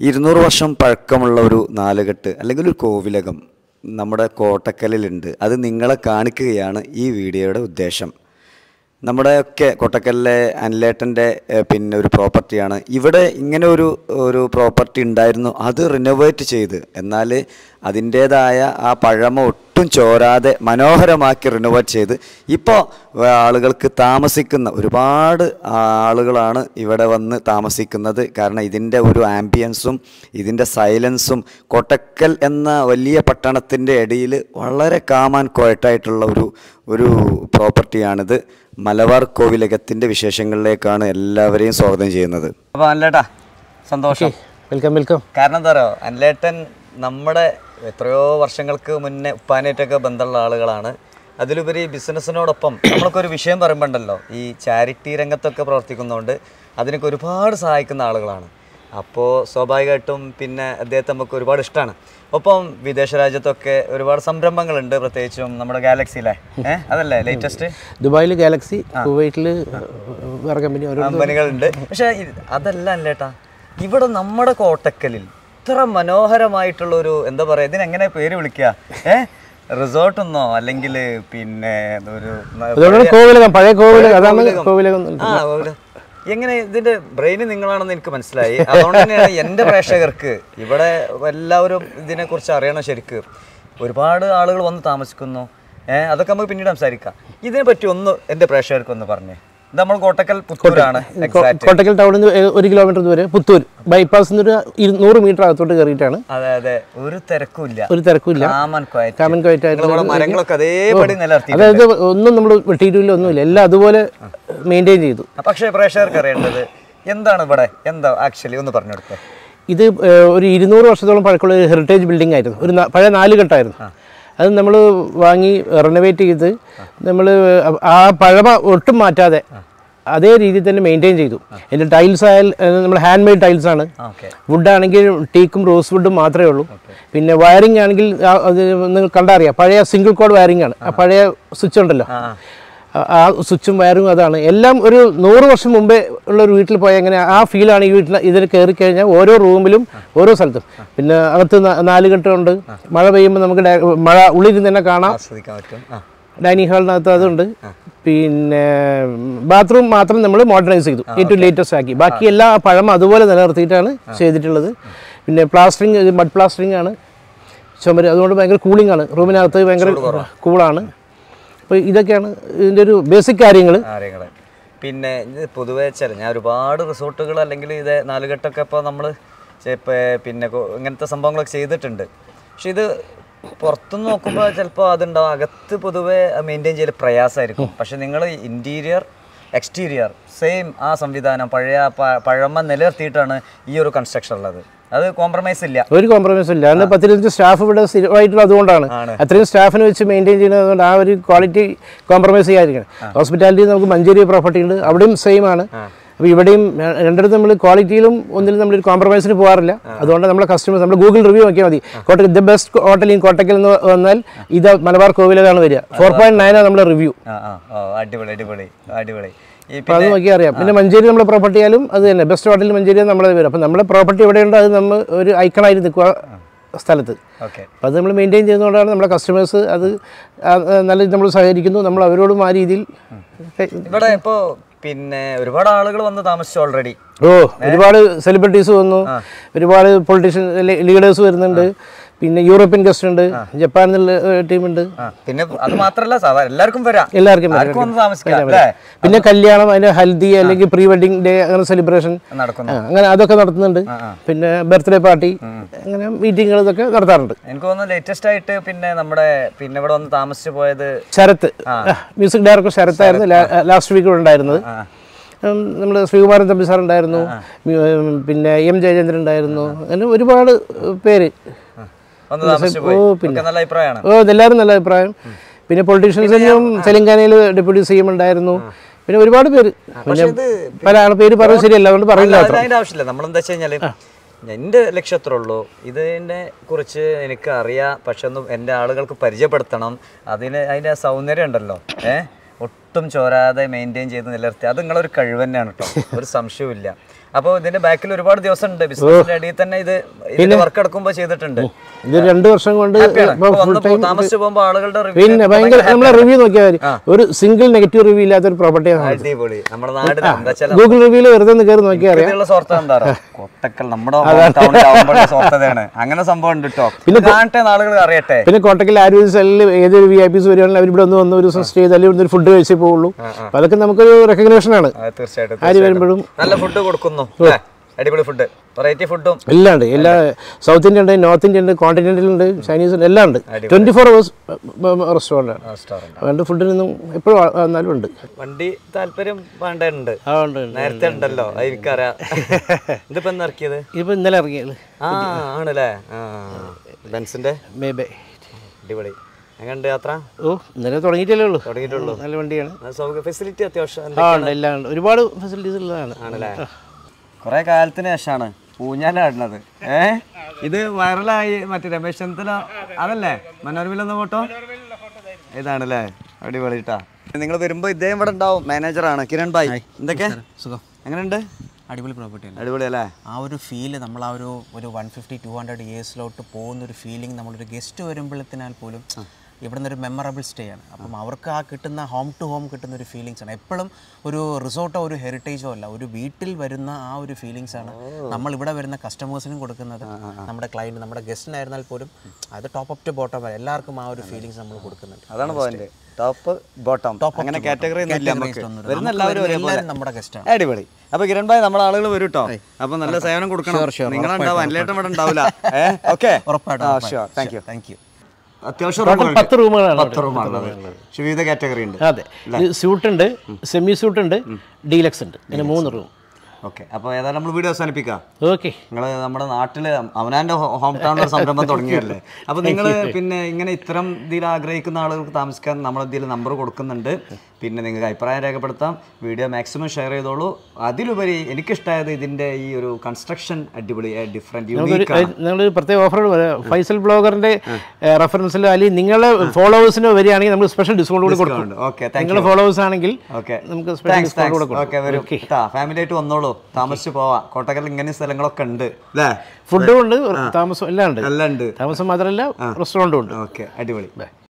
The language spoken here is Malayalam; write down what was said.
ഇരുന്നൂറ് വർഷം പഴക്കമുള്ള ഒരു നാലുകെട്ട് അല്ലെങ്കിൽ ഒരു കോവിലകം നമ്മുടെ കോട്ടക്കലിലുണ്ട്. അത് നിങ്ങളെ കാണിക്കുകയാണ് ഈ വീഡിയോയുടെ ഉദ്ദേശം. നമ്മുടെയൊക്കെ കൊട്ടക്കലിലെ അനിലേട്ടന്റെ പിന്നെ ഒരു പ്രോപ്പർട്ടിയാണ്. ഇവിടെ ഇങ്ങനെ ഒരു ഒരു പ്രോപ്പർട്ടി ഉണ്ടായിരുന്നു. അത് റിനോവേറ്റ് ചെയ്ത്. എന്നാൽ അതിന്റേതായ ആ പഴമ ഒട്ടും ചോരാതെ മനോഹരമാക്കി റിനോവേറ്റ് ചെയ്ത് ഇപ്പോൾ ആളുകൾക്ക് താമസിക്കുന്ന ഒരുപാട് ആളുകളാണ് ഇവിടെ വന്ന് താമസിക്കുന്നത്. കാരണം ഇതിന്റെ ഒരു ആംബിയൻസും ഇതിന്റെ സൈലൻസും കൊട്ടക്കൽ എന്ന വലിയ പട്ടണത്തിന്റെ ഇടയിൽ വളരെ കാമാൻ കോയറ്റായിട്ടുള്ള ഒരു ഒരു പ്രോപ്പർട്ടിയാണിത് മലബാർ കോവിലകത്തിന്റെ വിശേഷങ്ങളിലേക്കാണ് എല്ലാവരെയും സ്വാഗതം ചെയ്യുന്നത്. അപ്പോൾ അല്ലേട്ടാ സന്തോഷം. വെൽക്കം വെൽക്കം കാരണം എന്താ പറയുക അല്ലേട്ടൻ നമ്മുടെ എത്രയോ വർഷങ്ങൾക്ക് മുന്നേ ഉപ്പാനായിട്ടൊക്കെ ബന്ധമുള്ള ആളുകളാണ്. അതിലുപരി ബിസിനസ്സിനോടൊപ്പം നമ്മളൊക്കെ ഒരു വിഷയം പറയുമ്പോണ്ടല്ലോ ഈ ചാരിറ്റി രംഗത്തൊക്കെ പ്രവർത്തിക്കുന്നതുകൊണ്ട് അതിനൊക്കെ ഒരുപാട് സഹായിക്കുന്ന ആളുകളാണ്. അപ്പോൾ സ്വാഭാവികമായിട്ടും പിന്നെ അദ്ദേഹത്തെ നമുക്ക് ഒരുപാട് ഇഷ്ടമാണ് ഒപ്പം വിദേശ രാജ്യത്തൊക്കെ ഒരുപാട് സംരംഭങ്ങളുണ്ട് പ്രത്യേകിച്ചും നമ്മുടെ ഗാലക്സിയിലെ ഏഹ് അതല്ലേ ലേറ്റസ്റ്റ് ദുബായിൽ ഗാലക്സി കുവൈറ്റിൽ വേറെ കമ്പനി കമ്പനികളുണ്ട്. പക്ഷേ അതല്ല അല്ലേട്ടാ ഇവിടെ നമ്മുടെ കോട്ടക്കലിൽ ഇത്ര മനോഹരമായിട്ടുള്ള ഒരു എന്താ പറയാ ഇതിനെങ്ങനെ പേര് വിളിക്കുക ഏ? അല്ലെങ്കിൽ പിന്നെ ഒരു അതുകൊണ്ടാണ് കോവിലകം പഴയ കോവിലകം. അതാണ് കോവിലകം. ആ എങ്ങനെ ഇതിന്റെ ബ്രെയിൻ നിങ്ങളാണെന്ന് എനിക്ക് മനസ്സിലായി. അതുകൊണ്ട് തന്നെയാണ് എന്റെ പ്രേക്ഷകർക്ക് ഇവിടെ എല്ലാവരും ഇതിനെ കുറിച്ച് അറിയണം ശരിക്ക്. ഒരുപാട് ആളുകൾ വന്ന് താമസിക്കുന്നു. ഏഹ് അതൊക്കെ നമുക്ക് പിന്നീട് സംസാരിക്കാം. ഇതിനെ പറ്റി ഒന്ന് എന്റെ പ്രേക്ഷകർക്ക് ഒന്ന് പറഞ്ഞേ. നമ്മൾ കോട്ടക്കൽ പുത്തൂരാണ് കോട്ടക്കൽ ടൗണിൽ നിന്ന് ഒരു കിലോമീറ്റർ ദൂരെ പുത്തൂർ. ബൈപ്പാസ് ഒരു ഇരുന്നൂറ് മീറ്റർ അകത്തോട്ട് കയറിയിട്ടാണ് അതെ അതെ. ഒരു തിരക്കുമില്ല. ഒരു തിരക്കുമില്ല. കാമൻ മരങ്ങളൊക്കെ അതേപടി അതായത് ഒന്നും നമ്മൾ വെട്ടിയിട്ടില്ല ഒന്നുമില്ല. എല്ലാം അതുപോലെ മെയിന്റെയിൻ ചെയ്തു. പക്ഷേ പ്രേക്ഷകർക്ക് അറിയേണ്ടത് എന്താണ് ഇവിടെ? എന്താ ആക്ച്വലി ഒന്ന് പറഞ്ഞു കൊടുക്കുക ഇത് ഒരു ഇരുന്നൂറ് വർഷത്തോളം പഴക്കമുള്ള ഒരു ഹെറിറ്റേജ് ബിൽഡിംഗ് ആയിരുന്നു. ഒരു പഴയ പഴയ നാലുകെട്ടായിരുന്നു. അത് നമ്മൾ വാങ്ങി റിനോവേറ്റ് ചെയ്ത് നമ്മൾ ആ പഴമ ഒട്ടും മാറ്റാതെ അതേ രീതിയിൽ തന്നെ മെയിന്റെയിൻ ചെയ്തു. എന്റെ ടൈൽസ് ആയാൽ നമ്മൾ ഹാൻഡ് മെയ്ഡ് ടൈൽസ് ആണ് വുഡ് ആണെങ്കിൽ ടീക്കും റോസ് വുഡും മാത്രമേ ഉള്ളൂ. പിന്നെ വയറിംഗ് ആണെങ്കിൽ അത് നിങ്ങൾ കണ്ടറിയാം. പഴയ സിംഗിൾ കോഡ് വയറിംഗ് ആണ്. ആ പഴയ സ്വിച്ച് ഉണ്ടല്ലോ. ആ സ്വിച്ചും വയറും അതാണ്. എല്ലാം ഒരു നൂറ് വർഷം മുമ്പേ ഉള്ള ഒരു വീട്ടിൽ പോയാൽ എങ്ങനെ ആ ഫീലാണ് ഈ വീട്ടിൽ ഇതിൽ കയറി കഴിഞ്ഞാൽ ഓരോ റൂമിലും ഓരോ സ്ഥലത്തും. പിന്നെ അകത്ത് നാല് നാലുകെട്ടുണ്ട് മഴ പെയ്യുമ്പോൾ നമുക്ക് മഴ ഉള്ളിൽ തന്നെ കാണാം. ഡൈനിങ് ഹാളിനകത്ത് അതുണ്ട്. പിന്നെ ബാത്റൂം മാത്രം നമ്മൾ മോഡേണൈസ് ചെയ്തു. ഏറ്റവും ലേറ്റസ്റ്റ് ആക്കി. ബാക്കി എല്ലാ പഴം അതുപോലെ നിലനിർത്തിയിട്ടാണ് ചെയ്തിട്ടുള്ളത്. പിന്നെ പ്ലാസ്റ്ററിങ് മഡ് പ്ലാസ്റ്ററിങ് ആണ്. ചുമര് അതുകൊണ്ട് ഭയങ്കര കൂളിംഗ് ആണ്. റൂമിനകത്ത് ഭയങ്കര കൂളാണ് അപ്പോൾ ഇതൊക്കെയാണ് ഇതിന്റെ ഒരു ബേസിക് കാര്യങ്ങൾ കാര്യങ്ങൾ പിന്നെ പൊതുവെ ചില ഞാൻ ഒരുപാട് റിസോർട്ടുകൾ അല്ലെങ്കിൽ ഇത് നാലുകെട്ടൊക്കെ ഇപ്പോൾ നമ്മൾ പിന്നെ ഇങ്ങനത്തെ സംഭവങ്ങളൊക്കെ ചെയ്തിട്ടുണ്ട്. പക്ഷെ ഇത് പുറത്തുനിന്ന് നോക്കുമ്പോൾ ചിലപ്പോൾ അതുണ്ടാവും. അകത്ത് പൊതുവെ മെയിന്റെയിൻ ചെയ്യൽ പ്രയാസമായിരിക്കും പക്ഷെ നിങ്ങൾ ഇന്റീരിയർ എക്സ്റ്റീരിയർ സെയിം ആ സംവിധാനം പഴയ പഴമ നിലനിർത്തിയിട്ടാണ് ഈ ഒരു കൺസ്ട്രക്ഷൻ ഉള്ളത്. അത് കോംപ്രമൈസ് ഇല്ല. ഒരു കോംപ്രമൈസ് ഇല്ല. അന്ന് പത്തിരുപത്തഞ്ച് സ്റ്റാഫ് ഇവിടെ സ്ഥിരമായിട്ടുള്ള അതുകൊണ്ടാണ്. അത്രയും സ്റ്റാഫിനെ വെച്ച് മെയിന്റെയിൻ ചെയ്യുന്നതുകൊണ്ട് ആ ഒരു ക്വാളിറ്റി കോംപ്രമൈസ് ചെയ്യാതിരിക്കണം. ഹോസ്പിറ്റാലിറ്റി നമുക്ക് മഞ്ചേരി പ്രോപ്പർട്ടി ഉണ്ട്. അവിടെയും സെയിം ആണ്. അപ്പോൾ ഇവിടെയും രണ്ടിടത്തും നമ്മൾ ക്വാളിറ്റിയിലും ഒന്നിലും നമ്മൾ കോംപ്രമൈസിന് പോകാറില്ല അതുകൊണ്ട് നമ്മുടെ കസ്റ്റമേഴ്സ് നമ്മൾ ഗൂഗിൾ റിവ്യൂ നോക്കിയാൽ മതി. Kottakkal the best hotel in Kottakkal എന്ന് വന്നാൽ ഇത് മലബാർ കോവിലാണ് വരിക. ഫോർ പോയിന്റ് നയനാണ് നമ്മുടെ റിവ്യൂ അടിപൊളി അടിപൊളി അടിപൊളി. അപ്പോൾ അത് നോക്കിയാൽ അറിയാം. പിന്നെ മഞ്ചേരി നമ്മുടെ പ്രോപ്പർട്ടി ആയാലും അത് തന്നെ. ബെസ്റ്റ് ഹോട്ടലിൽ മഞ്ചേരി നമ്മളത് വരും അപ്പം നമ്മുടെ പ്രോപ്പർട്ടി എവിടെയുണ്ട് അത് നമ്മൾ ഒരു ഐക്കണായിട്ട് നിൽക്കുക സ്ഥലത്ത്. ഓക്കെ അപ്പോൾ അത് നമ്മൾ മെയിന്റെയിൻ ചെയ്യുന്നതുകൊണ്ടാണ് നമ്മുടെ കസ്റ്റമേഴ്സ് അത് നല്ല രീതിയിൽ നമ്മൾ സഹകരിക്കുന്നു. നമ്മൾ അവരോടും ആ രീതിയിൽ ഇവിടെ ഇപ്പോ പിന്നെ ഒരുപാട് ആളുകൾ വന്ന് താമസിച്ചു ഓൾറെഡി ഓ ഒരുപാട് സെലിബ്രിറ്റീസ് വന്നു. ഒരുപാട് പൊളിറ്റീഷ്യൻ ലീഡേഴ്സ് വരുന്നുണ്ട്. പിന്നെ യൂറോപ്യൻ ഗസ്റ്റ് ഉണ്ട് ജപ്പാനിൽ നിന്നുള്ള ടീമുണ്ട്. പിന്നെ അത് മാത്രമല്ല സാധാരണ എല്ലാവർക്കും വരാം. എല്ലാവർക്കും പിന്നെ കല്യാണം അതിന് ഹൽദി അല്ലെങ്കിൽ പ്രീ വെഡിങ് ഡേ അങ്ങനെ സെലിബ്രേഷൻ. നടക്കുന്നു. അങ്ങനെ അതൊക്കെ നടത്തുന്നുണ്ട്. പിന്നെ ബർത്ത്ഡേ പാർട്ടി അങ്ങനെ മീറ്റിംഗുകൾ ഇതൊക്കെ നടത്താറുണ്ട്. എനിക്ക് തോന്നുന്നു ലേറ്റസ്റ്റ് ആയിട്ട് പിന്നെ നമ്മുടെ പിന്നെ ഇവിടെ വന്ന് താമസിച്ചു പോയത് ശരത്ത് മ്യൂസിക് ഡയറക്ടർ ശരത്തായിരുന്നു ലാസ്റ്റ് വീക്ക് ഉണ്ടായിരുന്നത്. നമ്മൾ ശ്രീകുമാരൻ തമ്പി സാർ ഉണ്ടായിരുന്നു. പിന്നെ എം ജയചന്ദ്രൻ ഉണ്ടായിരുന്നു. അങ്ങനെ ഒരുപാട് പേര്. ഓ ഇതെല്ലാവരും നല്ല അഭിപ്രായം. പിന്നെ പൊളിറ്റീഷ്യൻസിനും തെലങ്കാനയിൽ ഡെപ്യൂട്ടി സി എം ഉണ്ടായിരുന്നു. പിന്നെ ഒരുപാട് പേര്. പല പേര് പറഞ്ഞു ശരിയല്ല അതുകൊണ്ട് പറയില്ല അതിന്റെ ആവശ്യമില്ല. നമ്മളെന്താ വെച്ച് കഴിഞ്ഞാൽ എന്റെ ലക്ഷ്യം അത്രേ ഉള്ളൂ ഇതിനെ കുറിച്ച് എനിക്ക് അറിയാം പക്ഷെ ഒന്നും എന്റെ ആളുകൾക്ക് പരിചയപ്പെടുത്തണം. അതിന് അതിന്റെ സൗന്ദര്യം ഉണ്ടല്ലോ. ഏഹ് ഒട്ടും ചോരാതെ മെയിന്റെയിൻ ചെയ്ത് നിലനിർത്തി. അത് നിങ്ങളൊരു കഴിവ് തന്നെയാണ് കേട്ടോ. ഒരു സംശയവുമില്ല. അപ്പോൾ ഇതിന്റെ ബാക്കിൽ ഒരുപാട് ദിവസം ഉണ്ട് ബിസിനസിന്റെ അടിയിൽ തന്നെ ഇത് ഇതിന്റെ വർക്ക് എടുക്കുമ്പോൾ ചെയ്തിട്ടുണ്ട്. ഇത് രണ്ടു വർഷം കൊണ്ട് താമസിച്ചു പോകുമ്പോൾ ആളുകളുടെ പിന്നെ ഭയങ്കര നമ്മളെ റിവ്യൂ നോക്കിയാൽ ഒരു സിംഗിൾ നെഗറ്റീവ് റിവ്യൂ ഇല്ലാത്ത ഒരു പ്രോപ്പർട്ടിയാണ് അടിപൊളി. നമ്മുടെ നാട് ഗൂഗിൾ റിവ്യൂൽ വെറുതെ ഒന്ന് കയറി നോക്കിയാൽ കൊട്ടക്കൽ നമ്മുടെ അങ്ങനെ സംഭവം ഉണ്ട് കേട്ടോ പിന്നെ ആളുകൾ അറിയട്ടെ. പിന്നെ കോട്ടക്കൽ ആരോഗ്യ സെല്ലിൽ ഏതൊരു വി ഐ പിസ് വരികയാണെങ്കിൽ അവർ ഇവിടെ ഒന്ന് വന്ന് ഒരു ദിവസം സ്റ്റേ ചെയ്ത് അല്ലെങ്കിൽ ഒരു ഫുഡ് കഴിച്ചേ പോവുള്ളൂ. അപ്പൊ അതൊക്കെ നമുക്കൊരു റെക്കഗ്നേഷൻ ആണ്. തീർച്ചയായിട്ടും ആര് വരുമ്പോഴും നല്ല ഫുഡ് കൊടുക്കുന്നു. അല്ലേ? അടിപൊളി ഫുഡ് വെറൈറ്റി ഫുഡും എല്ലാം ഉണ്ട് എല്ലാ സൗത്ത് ഇന്ത്യ ഉണ്ട് നോർത്ത് ഇന്ത്യ ഉണ്ട് കോണ്ടിനെന്റൽ ഉണ്ട് ചൈനീസ് ഉണ്ട് എല്ലാം ഉണ്ട് ട്വന്റി ഫോർ അവേഴ്സ് റെസ്റ്റോറന്റ് ആണ്. റെസ്റ്റോറന്റ് അതുകൊണ്ട് ഫുഡിനൊന്നും എപ്പോഴും വന്നാലും ഉണ്ട്. വണ്ടി താല്പര്യം വേണ്ടുണ്ട് നേരത്തെ ഉണ്ടല്ലോ എനിക്കറിയാം. ഇതിപ്പോ എന്ന് ഇറക്കിയത്? ഇപ്പൊ ഇന്നലെ ഇറങ്ങിയത്. ആ ആണല്ലേ? ബെൻസിന്റെ? മേ അടിപൊളി. എങ്ങനെയുണ്ട് യാത്ര? ഓ ഇന്നലെ തുടങ്ങിയിട്ടല്ലേ ഉള്ളൂ. തുടങ്ങിയിട്ടുള്ളൂ. നല്ല വണ്ടിയാണ്. ഫെസിലിറ്റി അത്യാവശ്യം ഒരുപാട് ഫെസിലിറ്റീസ് ഉള്ളതാണ്. ആണല്ലേ? കുറെ കാലത്തിന് ശേഷമാണ് ഊഞ്ഞാലാടുന്നത് ഏ? ഇത് വൈറലായി മറ്റേ രമേശ് ചെന്നിത്തല. അതല്ലേ? മനോരമയിലൊന്ന ഫോട്ടോ? ഇതാണല്ലേ? അടിപൊളിട്ടാ നിങ്ങൾ വരുമ്പോ ഇദ്ദേഹം ഇവിടെ ഉണ്ടാവും. മാനേജറാണ് കിരൺ ഭായ്. എന്തൊക്കെ? സുഖം. എങ്ങനെയുണ്ട്? അടിപൊളി പ്രോപ്പർട്ടി അടിപൊളി അല്ലേ? ആ ഒരു ഫീൽ നമ്മൾ ആ ഒരു ഒരു വൺ ഫിഫ്റ്റി ടു ഹൺഡ്രഡ് ഇയേഴ്സിലോട്ട് പോകുന്ന ഒരു ഫീലിംഗ് നമ്മളൊരു ഗസ്റ്റ് വരുമ്പോഴത്തിനാൽ പോലും ഇവിടെ നിന്നൊരു മെമ്മറബിൾ സ്റ്റേ ആണ്. അപ്പം അവർക്ക് ആ കിട്ടുന്ന ഹോം ടു ഹോം കിട്ടുന്ന ഒരു ഫീലിങ്സ് ആണ്. എപ്പോഴും ഒരു റിസോർട്ടോ ഒരു ഹെറിറ്റേജോ അല്ല ഒരു വീട്ടിൽ വരുന്ന ആ ഒരു ഫീലിങ്സ് ആണ് നമ്മൾ ഇവിടെ വരുന്ന കസ്റ്റമേഴ്സിനും കൊടുക്കുന്നത്. നമ്മുടെ ക്ലയന്റ് നമ്മുടെ ഗസ്റ്റിനായിരുന്നാൽ പോലും അത് ടോപ്പ് അപ്പ് ടു ബോട്ടം വരെ എല്ലാവർക്കും ആ ഒരു ഫീലിങ്സ് നമ്മൾ കൊടുക്കുന്നുണ്ട്. അതാണ് പോയിന്റ് ടോപ്പ് ബോട്ടം അങ്ങനെ കാറ്റഗറി വരുന്ന എല്ലാവരും നമ്മുടെ ഗസ്റ്റാണ് അടിപൊളി. അപ്പൊ കിരൺ ഭായ് നമ്മുടെ ആളുകൾ വരും കേട്ടോ അപ്പൊ നല്ല സേവനം കൊടുക്കണം. നിങ്ങളുണ്ടാവും അനിലേട്ടം ഇവിടെ ഉണ്ടാവില്ല? ഓക്കെ. ഉറപ്പായിട്ടും താങ്ക് യു താങ്ക് യു അത്യാവശ്യം പത്ത് റൂമുകളാണ് പത്ത് റൂമാണ് വിവിധ കാറ്റഗറി ഉണ്ട്. അതെ. സ്യൂട്ട് ഉണ്ട് സെമി സ്യൂട്ട് ഉണ്ട് ഡീലക്സ് ഉണ്ട്. പിന്നെ മൂന്ന് റൂം. ഓക്കെ. അപ്പോൾ ഏതായാലും നമ്മൾ വീഡിയോ അവസാനിപ്പിക്കാം ഓക്കെ. നിങ്ങൾ നമ്മുടെ നാട്ടിൽ അവനാന്റെ ഹോം ടൗണിൽ സംരംഭം തുടങ്ങിയല്ലേ അപ്പോൾ നിങ്ങൾ പിന്നെ ഇങ്ങനെ ഇത്തരം ഇതിൽ ആഗ്രഹിക്കുന്ന ആളുകൾക്ക് താമസിക്കാൻ നമ്മൾ ഇതിൽ നമ്പർ കൊടുക്കുന്നുണ്ട്. പിന്നെ നിങ്ങൾക്ക് അഭിപ്രായം രേഖപ്പെടുത്താം. വീഡിയോ മാക്സിമം ഷെയർ ചെയ്തോളൂ. അതിലുപരി എനിക്കിഷ്ടമായത് ഇതിന്റെ ഈ ഒരു കൺസ്ട്രക്ഷൻ അടിപൊളി ഡിഫറെന്റ് ആണ്. നിങ്ങൾ പ്രത്യേക ഓഫർ ഫൈസൽ ബ്ലോഗറിന്റെ റെഫറൻസിൽ അല്ലെങ്കിൽ നിങ്ങളെ ഫോളോവേഴ്സിന് വരികയാണെങ്കിൽ നമ്മൾ സ്പെഷ്യൽ ഡിസ്കൗണ്ട് കൂടി കൊടുക്കും. ഓക്കെ നിങ്ങൾ ഫോളോവേഴ്സ് ആണെങ്കിൽ ഓക്കെ നമുക്ക് സ്പെഷ്യൽ ഡിസ്കൗണ്ട് കൂടെ കൊടുക്കും. ഫാമിലി ആയിട്ട് വന്നോളൂ. താമസിച്ച് പോവാം. കോട്ടക്കൽ ഇങ്ങനെ സ്ഥലങ്ങളൊക്കെ ഉണ്ട്. ഫുഡും ഉണ്ട് താമസം എല്ലാം ഉണ്ട്. എല്ലാം ഉണ്ട്. താമസം മാത്രമല്ല റെസ്റ്റോറന്റും ഉണ്ട്. ഓക്കെ അടിപൊളി.